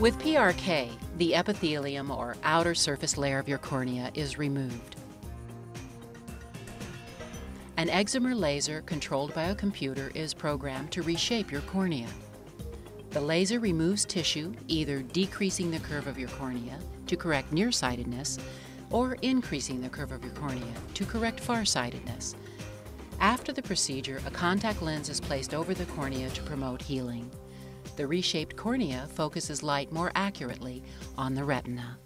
With PRK, the epithelium or outer surface layer of your cornea is removed. An excimer laser controlled by a computer is programmed to reshape your cornea. The laser removes tissue, either decreasing the curve of your cornea to correct nearsightedness or increasing the curve of your cornea to correct farsightedness. After the procedure, a contact lens is placed over the cornea to promote healing. The reshaped cornea focuses light more accurately on the retina.